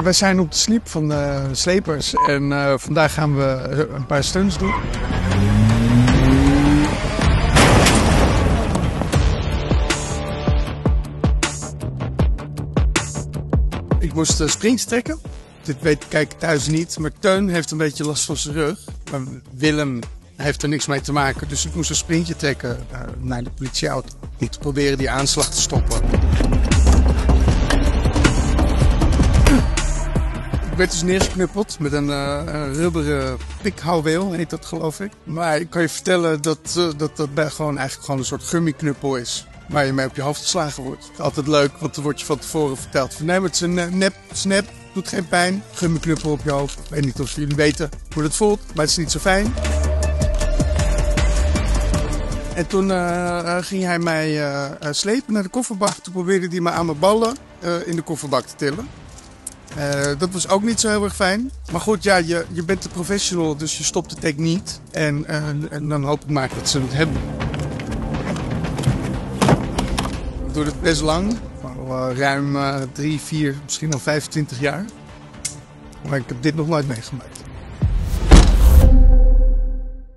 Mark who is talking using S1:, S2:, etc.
S1: Wij zijn op de sliep van de slepers en uh, vandaag gaan we een paar stunts doen. Ik moest uh, sprints trekken. Dit weet kijk thuis niet, maar Teun heeft een beetje last van zijn rug. Maar Willem heeft er niks mee te maken, dus ik moest een sprintje trekken uh, naar de politieauto. Om te proberen die aanslag te stoppen. Ik werd dus neergeknuppeld met een uh, rubberen pikhouweel, heet dat geloof ik. Maar ik kan je vertellen dat uh, dat, dat bij gewoon eigenlijk gewoon een soort gummiknuppel is. Waar je mee op je hoofd geslagen wordt. Altijd leuk, want dan wordt je van tevoren verteld van nee, maar het is een nep snap, doet geen pijn. Gummiknuppel op je hoofd. Ik weet niet of jullie weten hoe dat voelt, maar het is niet zo fijn. En toen ging hij mij uh, slepen naar de kofferbak. Toen probeerde hij me aan mijn ballen in de kofferbak te tillen. Dat was ook niet zo heel erg fijn. Maar goed, ja, je, je bent de professional, dus je stopt de take niet. En, en dan hoop ik maar dat ze het hebben. Ik doe het best lang. Ruim 3, 4, misschien al 25 jaar. Maar ik heb dit nog nooit meegemaakt.